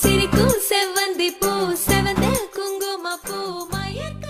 சிரிக்கும் செவ்வந்தி பூ செவந்த குங்கும பூ மயக்க.